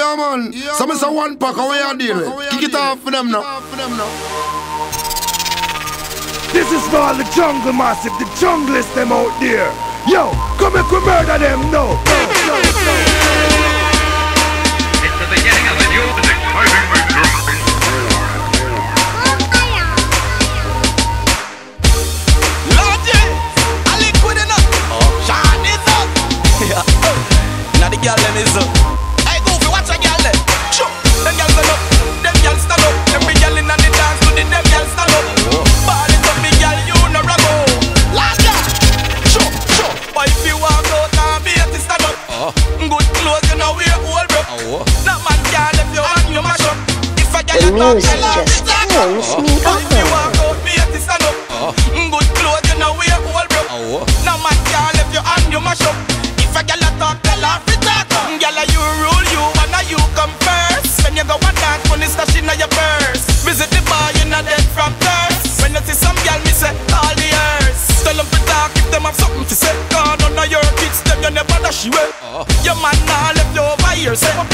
Yeah, man. Yeah, so, Mr. OnePac, how you deal with? Kick it off for them now. This is for all the jungle massive, the junglist them out there. Yo, come and we murder them, no. no, no, no. It's the beginning of the new dash away. Your man nah left you over here. Say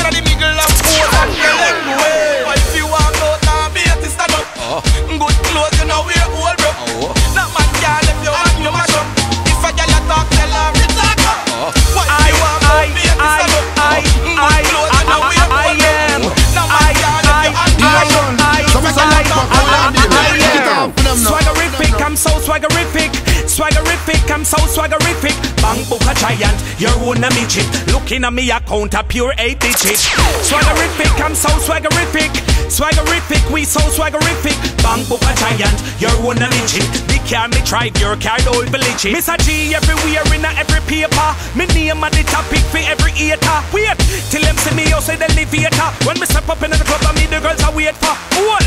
your own a midget. Looking at me account a pure eight digit. Swaggerific, I'm so swaggerific. Swaggerific, we so swaggerific. Bang book a giant, your own a midget. The car me drive, your car don't village. Miss a G everywhere in a every paper. Me name at the topic for every eater. Wait till them see me, you say the elevator. When me step up in the club, I meet the girls I wait for. Hold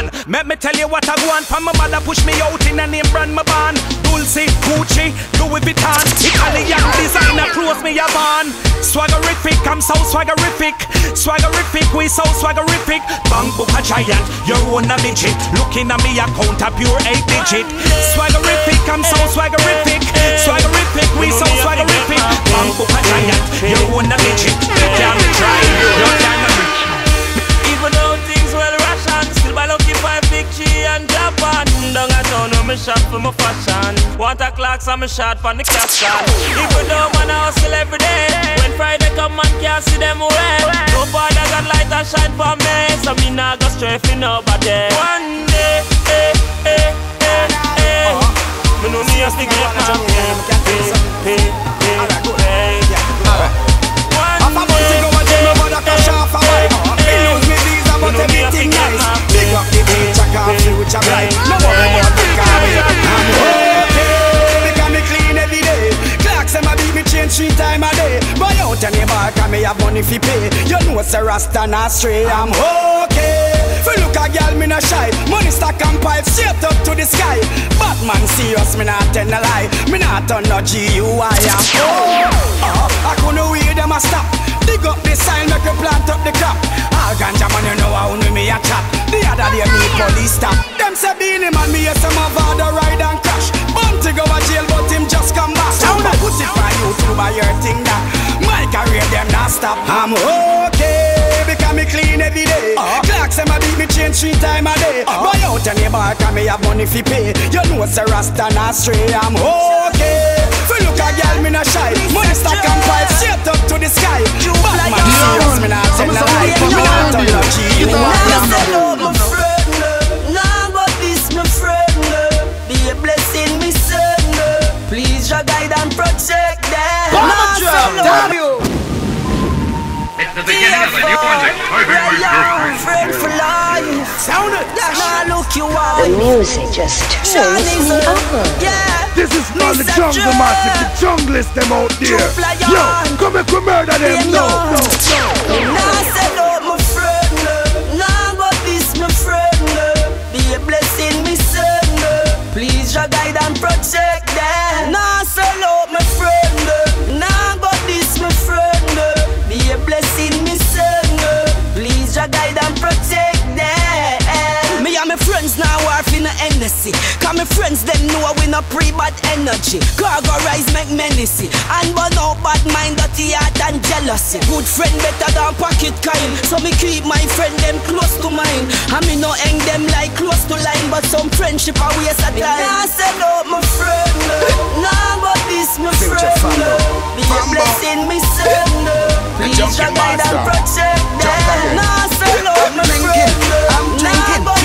on, let me tell you what I want. From my mother push me out in a name brand my band. Dolce, Gucci, Louis Vuitton. Italian designer clothes me a van. Swaggerific, I'm so swaggerific. Swaggerific, we so swaggerific. Bang book a giant, your own a midget. Looking at me account a pure eight digit. Swaggerific, I'm so swaggerific. Swaggerific, we so swaggerific. Bang book a giant, your own a midget. You can't try, you A clocks and me shot for the caption Even though man I hustle every day When Friday come man can't see them away No bother got light and shine for me. So me nah go stray for nobody. One day, eh, eh, eh, eh. Me know me has to get my it's a rasta stray. I'm okay. Fi look a girl, me not shy. Money stack and pipe straight up to the sky. Batman serious, me not tell a lie. Me not turn no GUI. I'm oh, oh, I couldn't wait them a stop. Dig up the sign, make you plant up the crop. All ganja man, you know how me a chat. The other day me police stop. Them say Beenie Man, me a some of the ride and crash. Bound to go a jail, but him just come back. Sound a pussy for you to buy your thing that. My career them not stop. I'm every day. Clocks them a beat me change three time a day. Buy out any bar, cause me have money fi pay. You know it's a rasta stray. I'm okay. Fi look a girl, me not shy. Money stack and pipe straight up to the sky. Batman serious, me not tell no lie. The music just turns me on. Yeah. This is for all the jungle Joe. massive, the junglist them out there. Yo, come and we murder them, no, no, no. Nah, say no, make. And burn out bad mind, dirty heart and jealousy. Good friend better than pocket kind. So me keep my friend them close to mine. And me no hang them like close to line. But some friendship are waste of time. Nah, say no, my friend. Nah, but this my friend. Be a blessing, me son. Please junkie guide and protect them. again. Nah, say no, my drinking, friend. I'm drinking, Nah,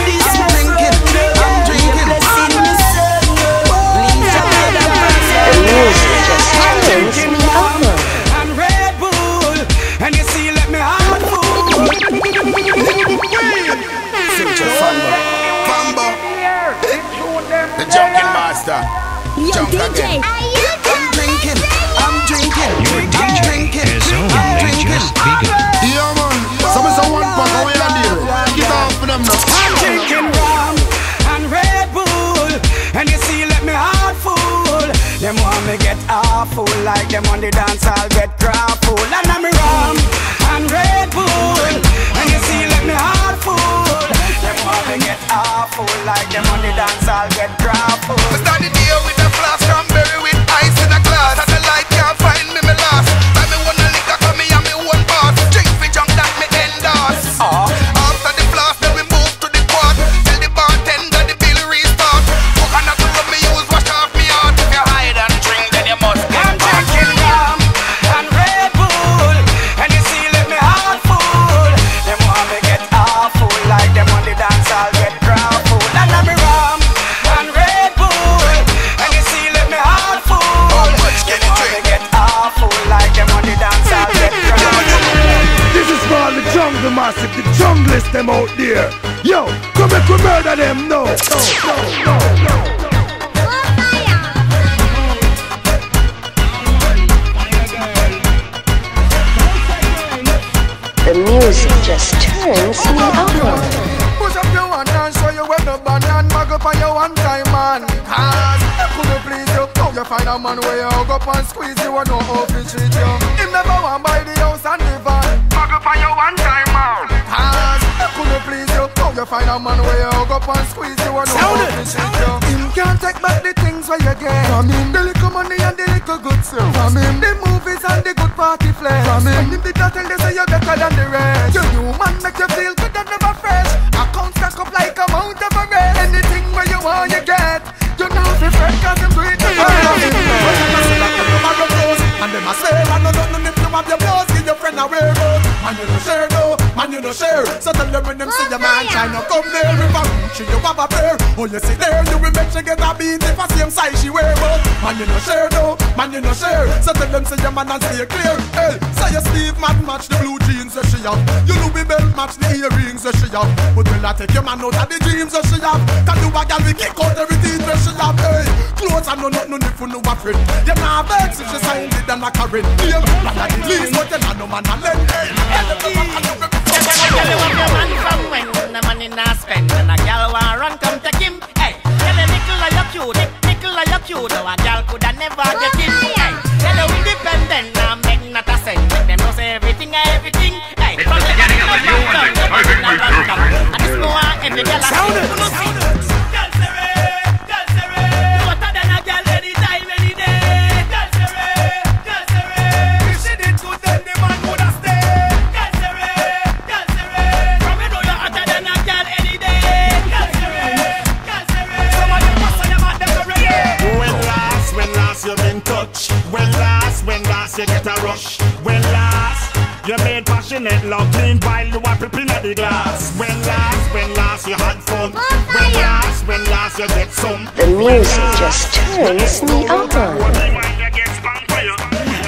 Junk again. I'm drinking, I'm drinking, Your I'm DJ drinking, has I'm only drinking. just begun. Yeah, man. Some is a OnePac away and deal. Get off for them now. I'm drinking rum and Red Bull, and you see, let me heart full. Them want me get awful, like them on the dance, I'll get grapple. And I'm rum Push up your one and show you where the banana mag up on your one time man. Cause couldn't please you. You find a man where you hug up and squeeze you and no how to treat you. Him never want buy the house and the van. Mag up on your one time man. Cause couldn't please you. You find a man where you hug up and squeeze you and no how to treat you. Him can't take back the things where you get. From him the little money and the little good stuff. From him the movies and the good party flex. From him not tell you say you're better than the rest. Your new man make you feel good Oh you sit there you will make she get a beat. If a same size she wear out Man you no share no, man you no share. So tell them see your man and stay clear. Hey, say your Steve man match the blue jeans that she have. You Louis belt match the earrings that she have. But will I take your man out of the dreams that she have? Can you a gal we kick out everything that she have? Hey, clothes and no nothing if you know a friend You nah vex if she sign it and a Karen Name, like the least but you nah no man a lend Hey, tell them the man you Tell you what your man the money not spend and a gal want come him. Hey, cute, cute, though a gal coulda never get in. Hey, tell you independent, now make not a cent. Them know say everything, everything. At the? When last, when last you had fun? When last, when last you get some? The music just turns me on.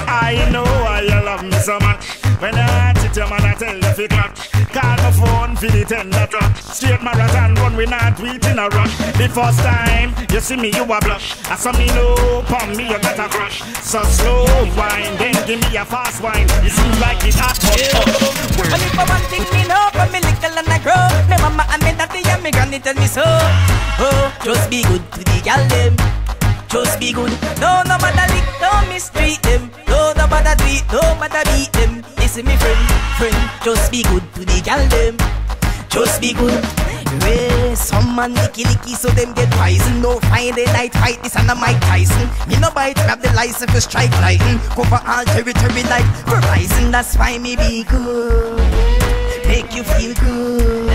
I know why you love me so much. When I sit your man, I tell you fi clock. Call my phone for the tender truck. Straight marathon run, we not wait in a rush. The first time you see me, you a blush. I saw me know, pump me, you got a crush. So slow wine, then give me a fast wine. It seems like it hot, but oh. And if I one thing me know from me little and I grow Me mama and me daddy and me granny tell me so Oh, just be good to the gal them Just be good No, no matter lick, no mistreat them No, no matter it, no matter beat them Listen me friend, friend Just be good to the gal them Just be good Well, some man licky licky so them get poison. No Friday night fight, this and a Mike Tyson. Me no bite, grab the license to strike lightning. Cover all territory like Verizon. That's why me be good. Make you feel good.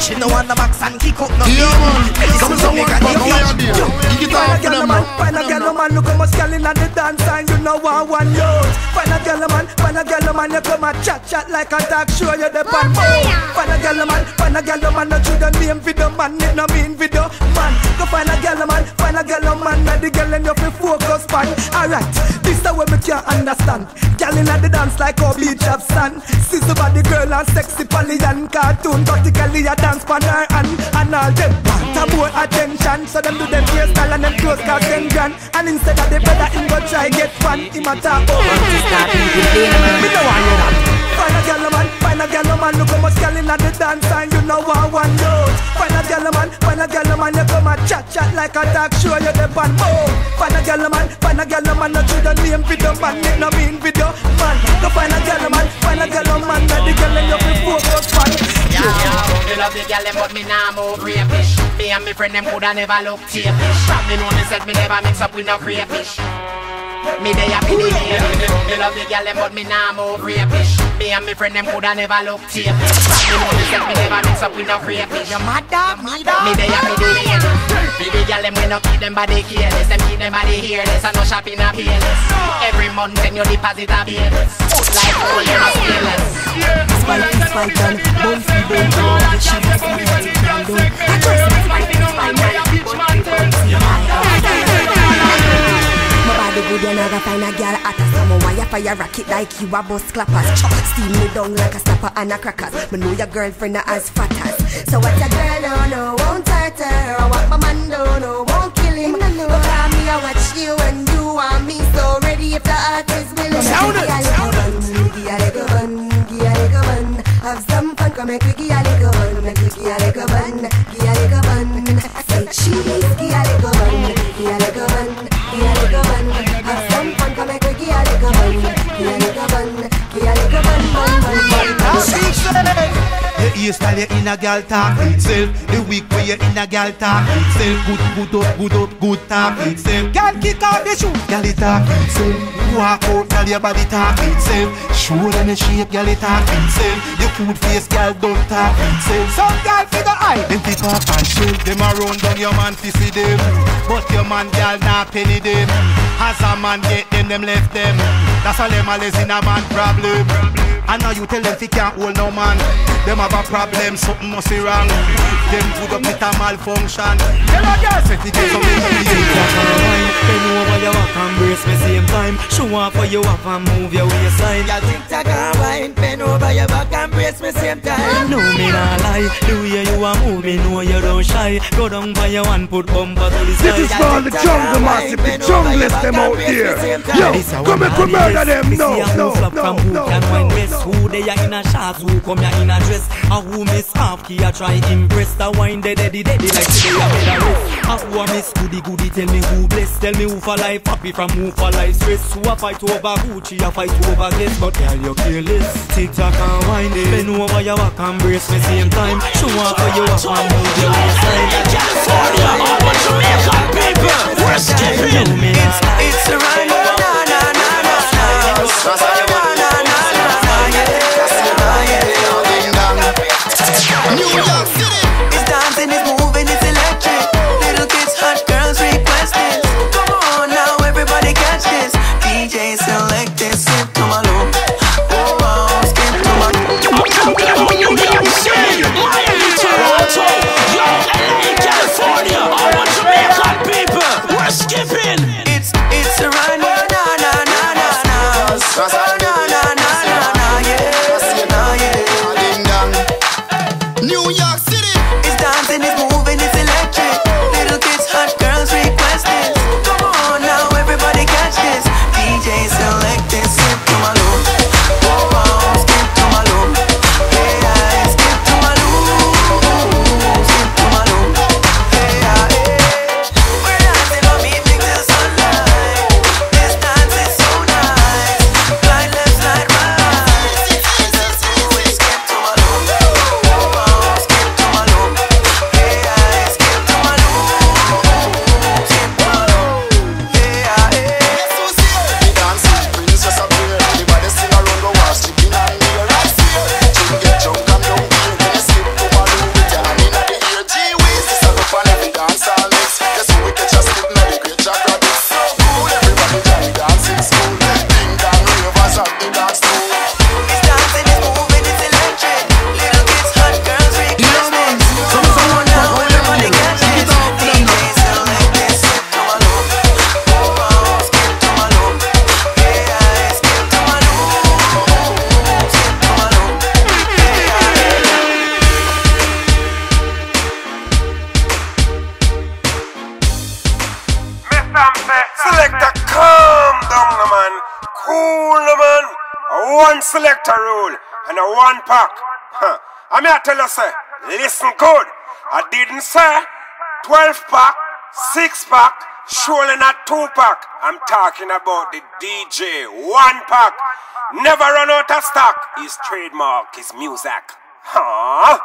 She no want the box and kick up no Yeah, man. Come me someone make a back, deal. how you deal? Yo, Kick it find off a for girl, them man, now. Find a girl, man, look how much girl in the dance and you know one one youth. Find a girl, man, find a girl, man, you come and chat chat like a talk show you the pan. man. Find a girl, man, find a girl, man, not through the name video, man, it no mean video, man. Go find a girl, man, find a girl, man, that the girl and you fi focus pan. Alright, this the way me can't understand. Girl in the dance like a beach of sand. Sister body girl and sexy polly and cartoon, practically a dance pan her and and all them want a more attention. So them do them hairstyle and them clothes cost ten grand. And instead of the brother him go try get fun, him a talk oh. Me no want hear that. Find a girl man, find a girl man, look how much girl inna the dance and you know want one note. Find a girl man, find a girl man, you come and chat chat like a talk show you the pan oh. Find a girl man, find a girl man, not through the name video man, it no mean video man. Go find a girl man, find a girl man, that the girl and you fi focus pan. Yeah, yeah, me love the girl them, but me nah move rapish. Me and me friend them coulda never look tapish. Probably know me said me never mix up with no crayfish. Me dey the year. Me love the girl them, but me nah move rapish. Me and me friend them coulda never look tapish. Probably know me me never mix up with no crayfish. You mad dog, mad dog. Me dey the year. Me the girl them we no keep them body careless. Them keep them body hairless and no shopping a payless. Every month send you deposit a payless. Put like gold you no stainless. Spike, spike, and bouncy, bouncy, bouncy, she was on the ground. I just never find a girl at a summer Why you fire rocket like you a bus clappers. Chop, steam me down like a snapper and a crackers. Me know your girlfriend not as fat as. So what your girl don't know won't hurt her. Or what my man don't know won't kill him. But call me, I watch you and you want me. So ready if the heart is willing. Sound it, sound it. Give a little bun, give a little bun. Have some fun, come make we give a little bun Make we give a little bun, give a little bun in a gal talk itself. The where you in a gal talk itself. Good, good up, good up, good talk itself. Gal kick off the shoe, gal it talk itself. Walk out, gal your body talk itself. Show them the shape, gal it talk itself. Your cute face, gal don't talk itself. Some gal figure eye, them pick up and shell. Them a run down your man fi see them, but your man gal not penny them. As a man get them, them left them. That's all them a lazy in a man problem. And now you tell them they can't hold no man. Them have a problem, something must be wrong. Them put up with a malfunction. Tell a girl. Say they get something to be Bend over your walk and brace me same time. Show off for you up and move your waistline. Y'all think I can wine Bend over your back and brace me same time. No, me not lie. The way you are moving, know you don't shy. Go down by your one, put bumper to the side This is for all the jungle massive, the junglist them out there. Yo, come and come murder them. No, no, no, from who no, can no, wine Who they are in a shots, who come here in a dress? And who miss half key, I try impress. The wine they daddy daddy like today I better rest And who a miss goody goody, tell me who bless. Tell me who for life happy from who for life stress. Who a fight over Gucci, a fight over this. But girl you careless Tick tock and wine it. Bend over your back and brace me same time. Show off for you up and move your waistline selector rule and a OnePac. Huh. I I tell you, say, listen good. I didn't say 12 pack, 6 pack, surely not 2 pack. I'm talking about the DJ, 1 pack. Never run out of stock. His trademark is music. Huh?